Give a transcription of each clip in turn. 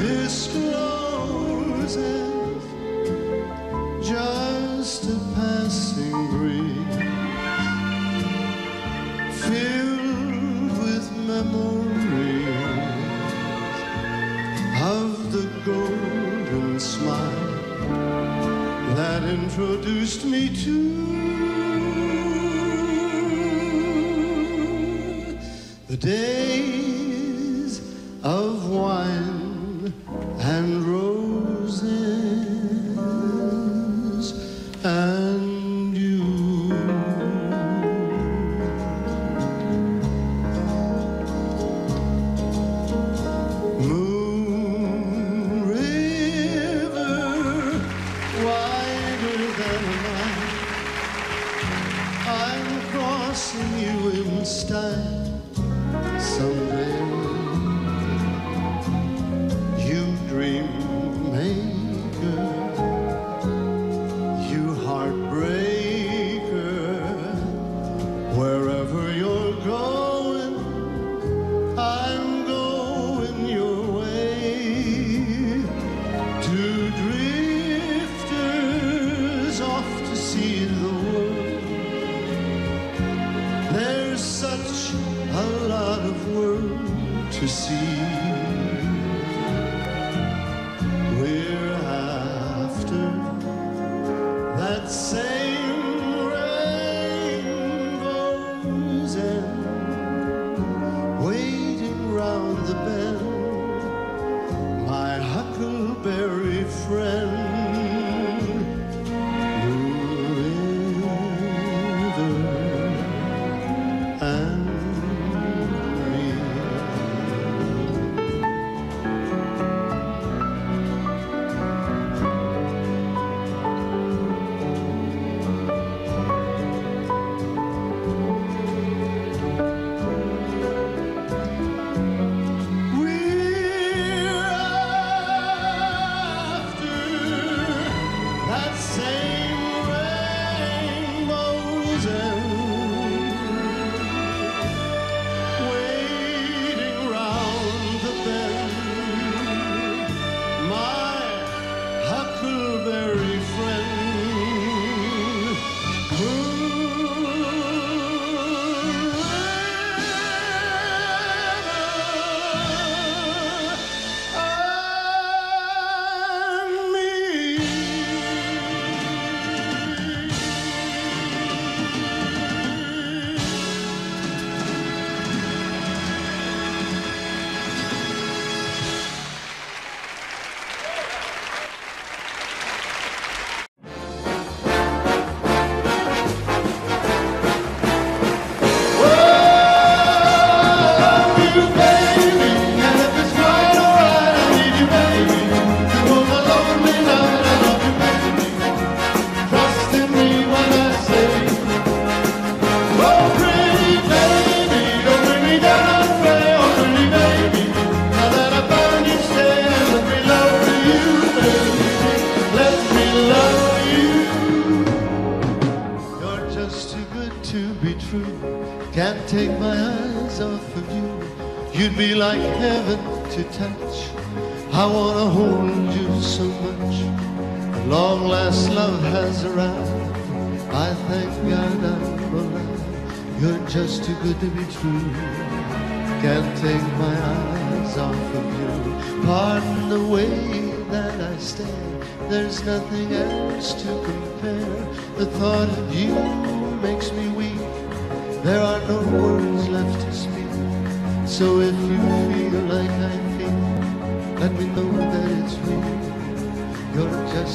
This discloses just a passing breeze filled with memories of the golden smile that introduced me to. heaven to touch. I wanna hold you so much. The long last love has arrived. I thank God I'm alive. You're just too good to be true. Can't take my eyes off of you. Pardon the way that I stare. There's nothing else to compare. The thought of you makes me weak. There are no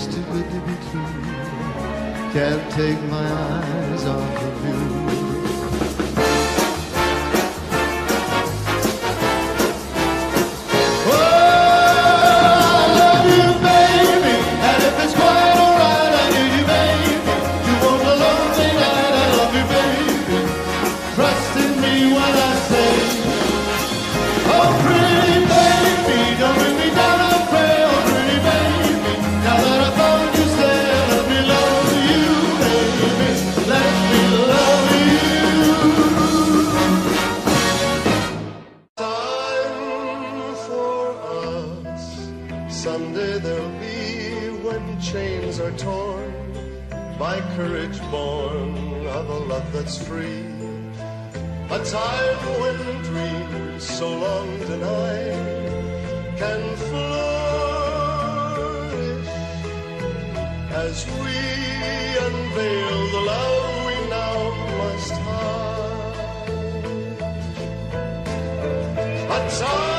too good to be true. Can't take my eyes off of you. I've when dreams so long denied can flourish as we unveil the love we now must hide. But time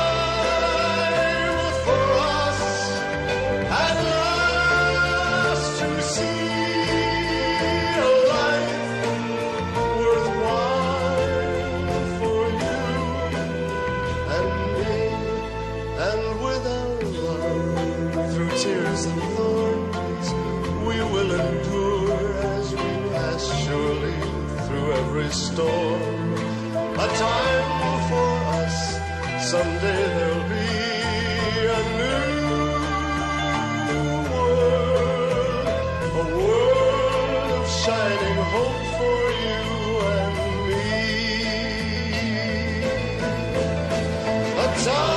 So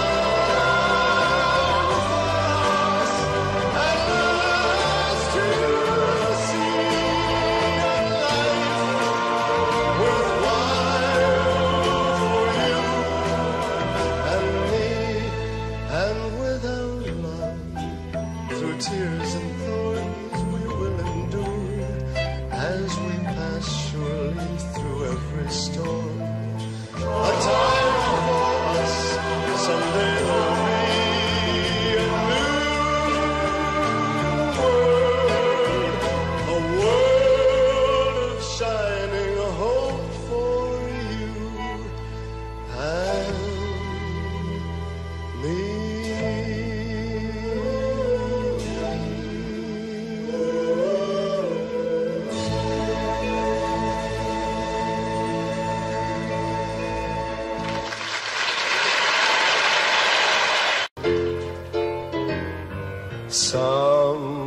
Some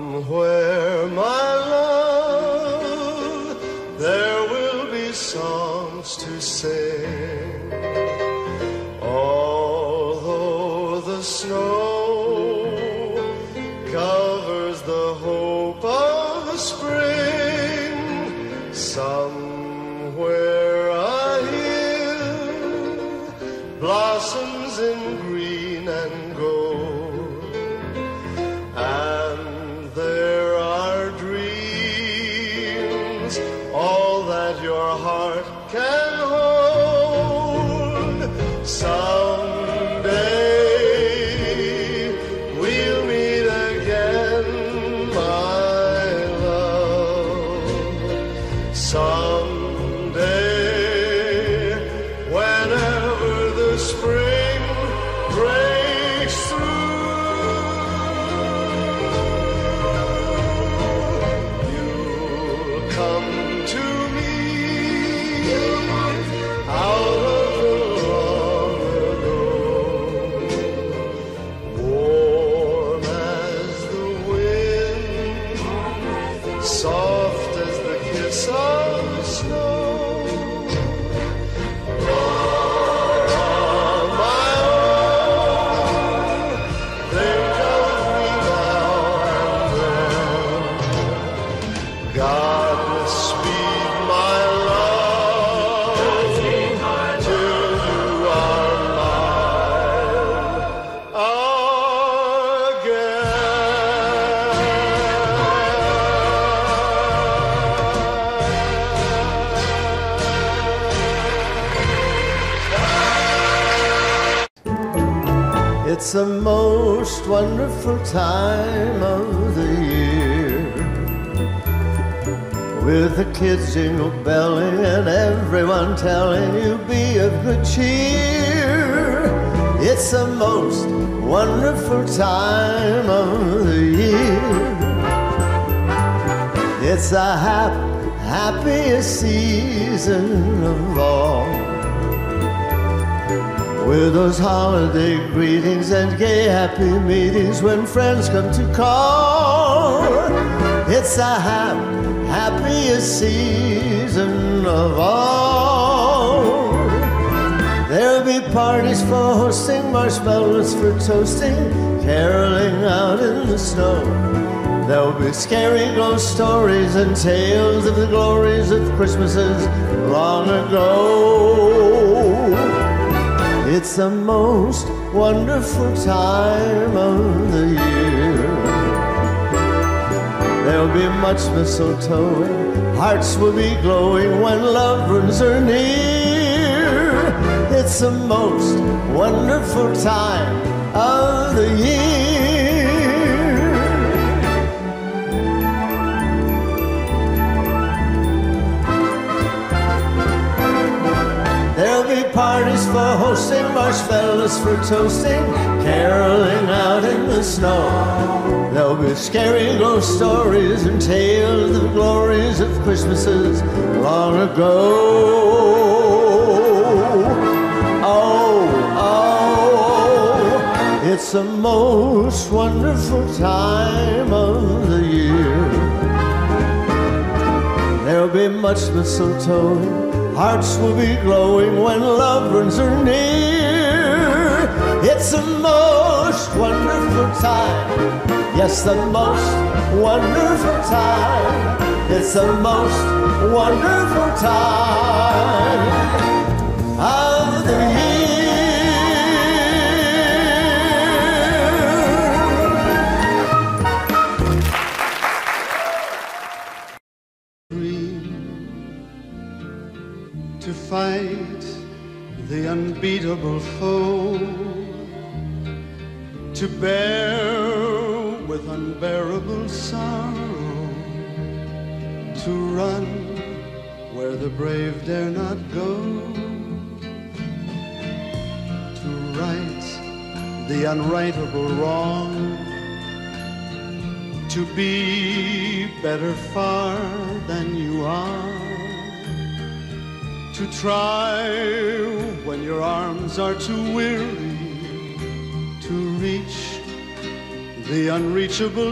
With the kids jingle belling and everyone telling you be of good cheer. It's the most wonderful time of the year. It's the hap happiest season of all. With those holiday greetings and gay happy meetings when friends come to call. It's a hap happiest season of all. There'll be parties for hosting, marshmallows for toasting, caroling out in the snow. There'll be scary ghost stories and tales of the glories of Christmases long ago. It's the most wonderful time of the year. There'll be much mistletoe, hearts will be glowing when loved ones are near. It's the most wonderful time of the year. Parties for hosting, marshmallows for toasting, caroling out in the snow. There'll be scary ghost stories and tales of the glories of Christmases long ago. Oh, oh, it's the most wonderful time of the year. There'll be much mistletoe. Hearts will be glowing when loved ones are near. It's the most wonderful time. Yes, the most wonderful time. It's the most wonderful time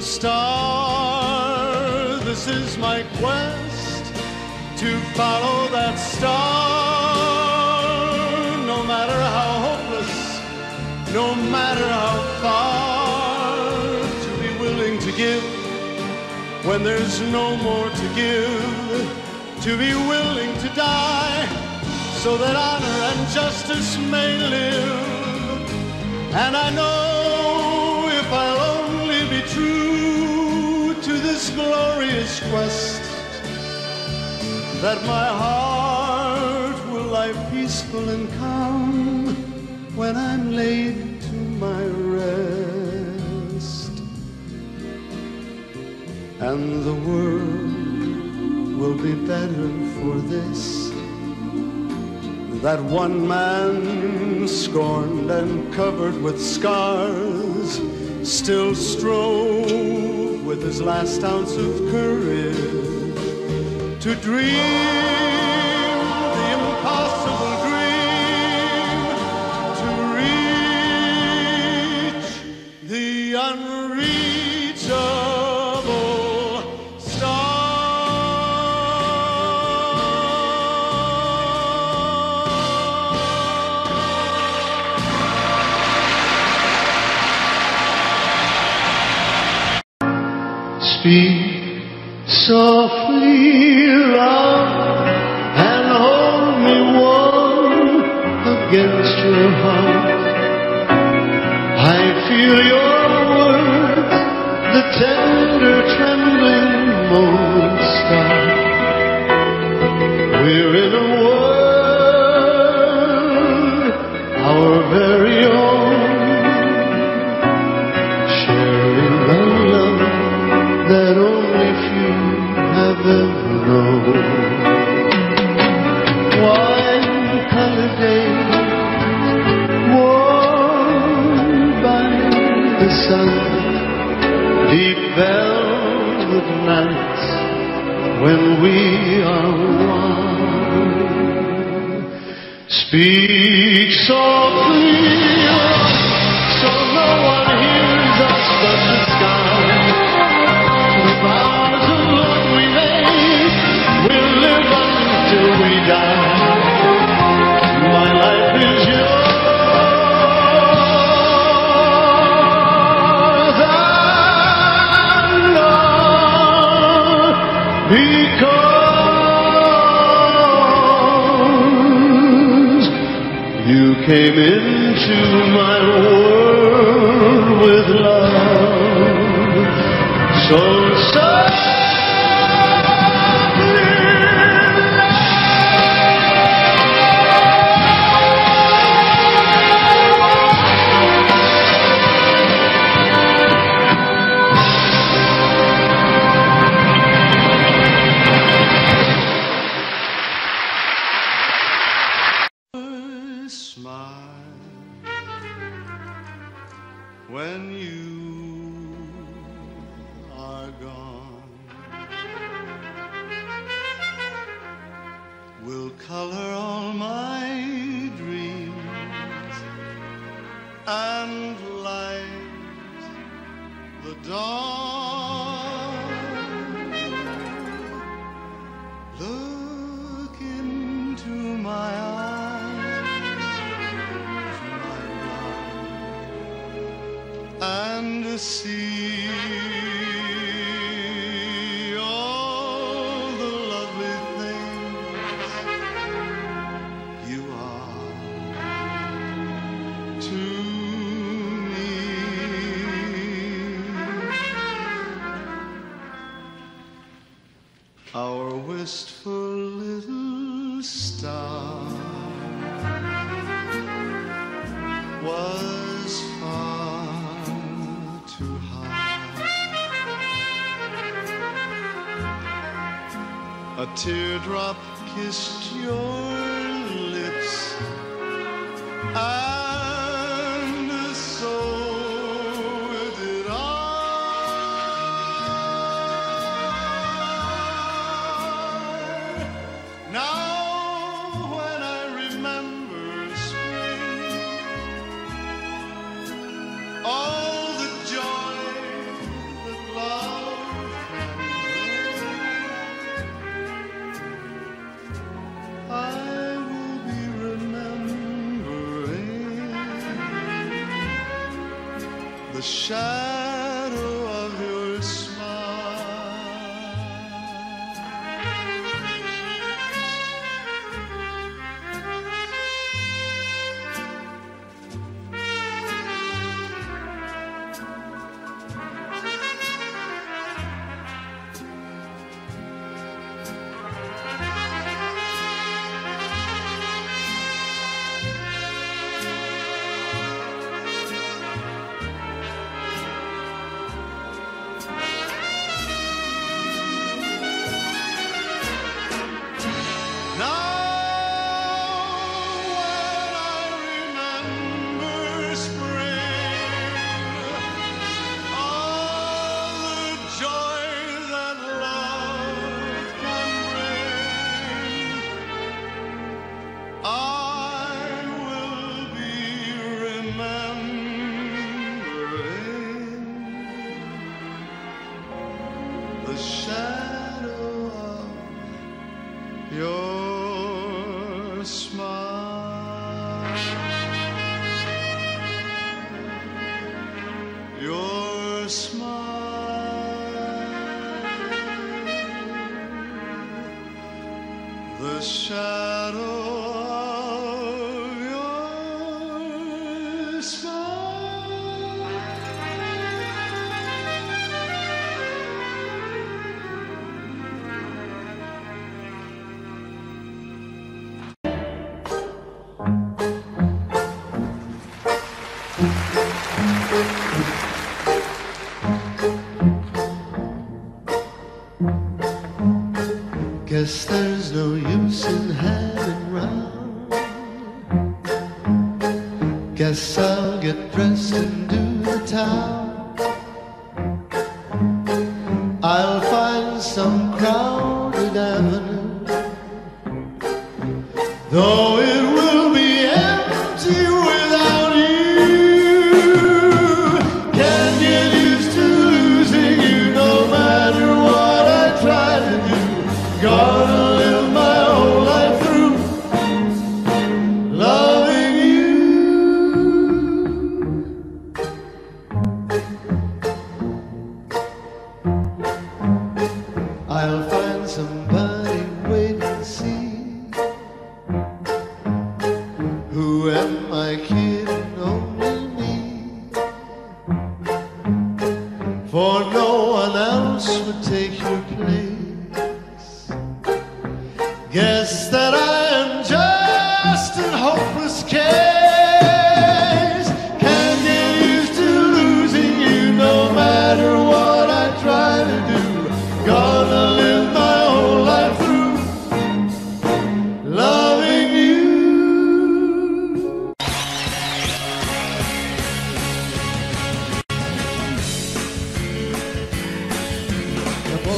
star. This is my quest to follow that star, no matter how hopeless, no matter how far, to be willing to give when there's no more to give to be willing to die so that honor and justice may live. And I know this glorious quest, that my heart will lie peaceful and calm when I'm laid to my rest. And the world will be better for this. That one man, scorned and covered with scars, still strove with his last ounce of courage to dream the impossible dream, to reach the unreachable deep velvet nights when we are one. Speak softly, so no one hears us but the sky. came into my world with love. our wistful little star was far too high. A teardrop kissed your shadow.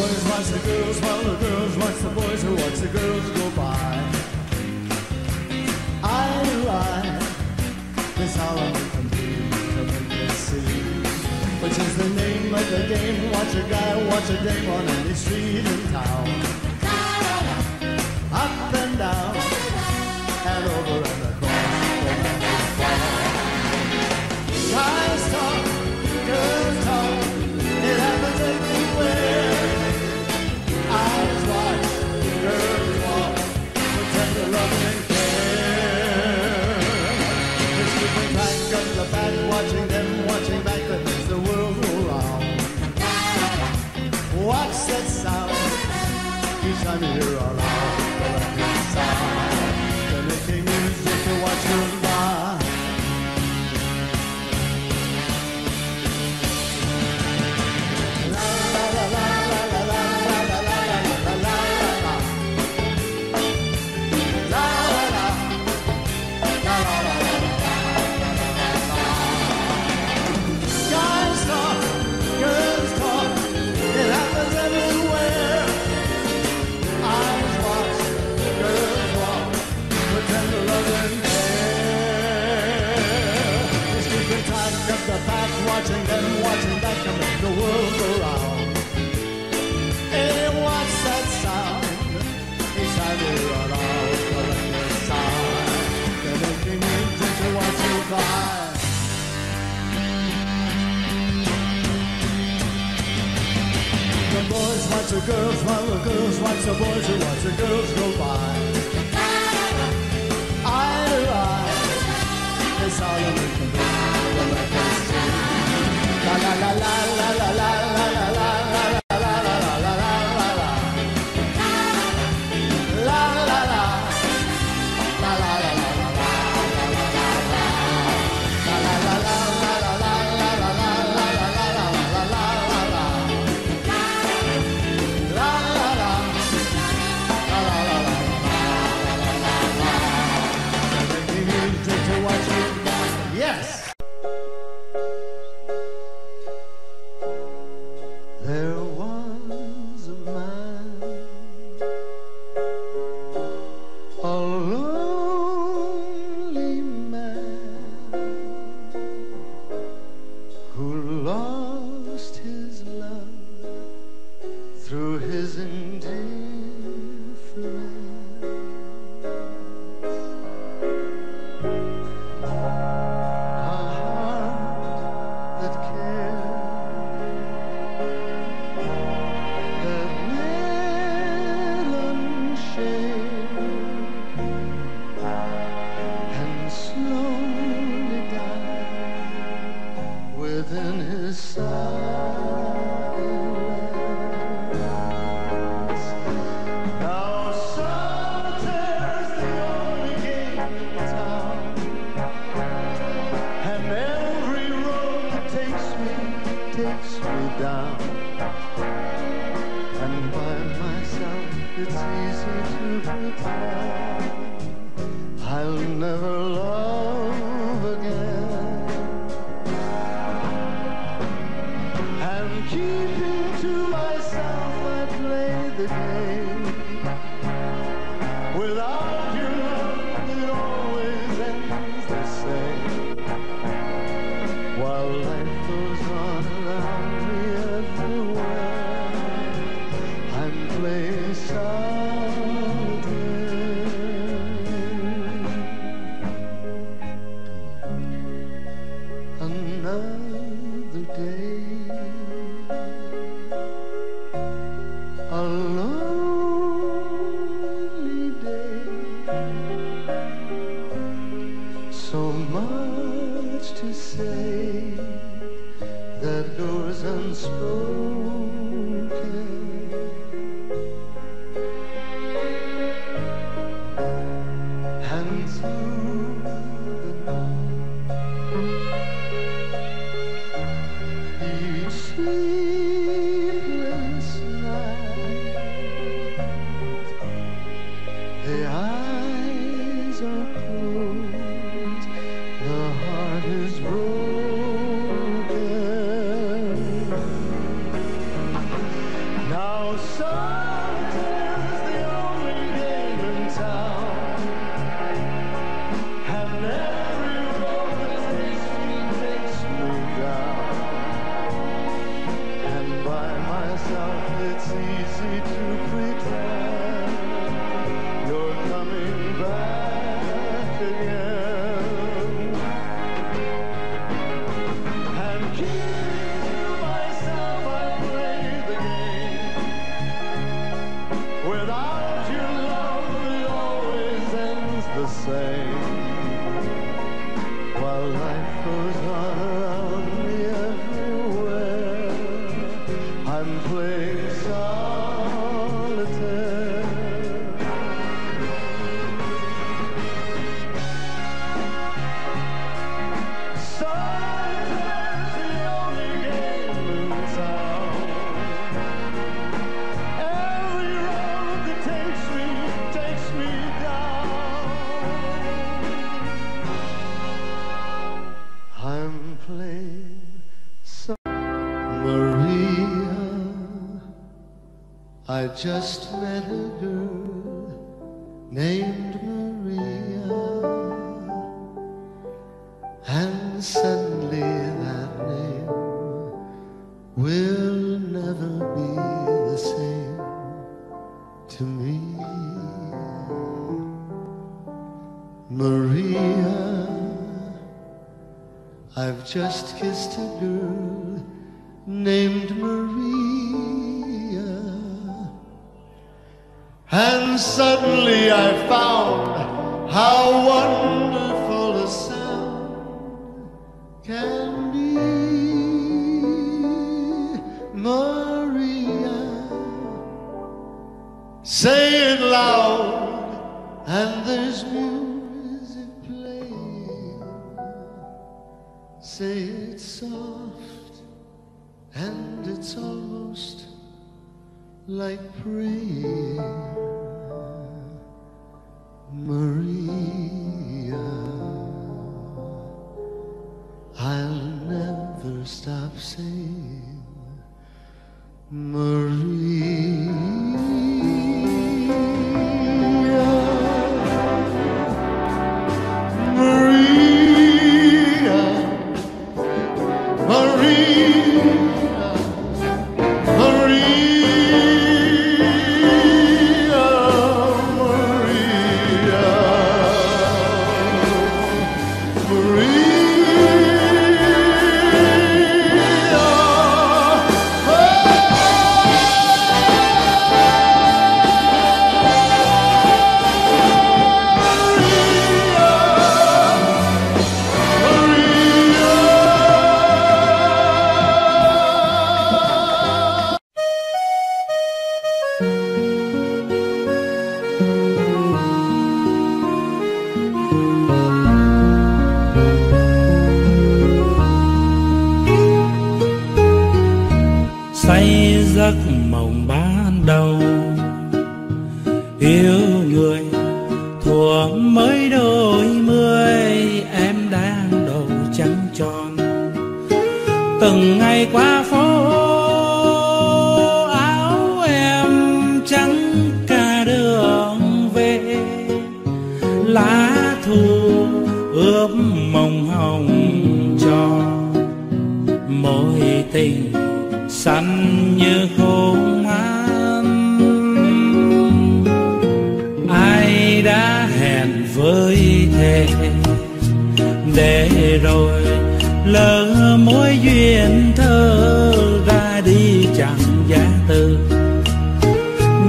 boys watch the girls while the girls watch the boys and watch the girls go by. I lie, that's all I can do to make you see. Which is the name of the game, watch a guy, watch a dame on any street in town. Up and down, and over and across. Guys talk, girls I'm here on all the side. They're making music to watch just met a girl named Maria, and suddenly that name will never be the same to me. Maria, I've just kissed a girl named Maria. And suddenly I found how wonderful a sound can be. Maria, say it loud, and there's music Say it's soft, and it's almost like praying. Maria,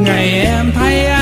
ngày em thấy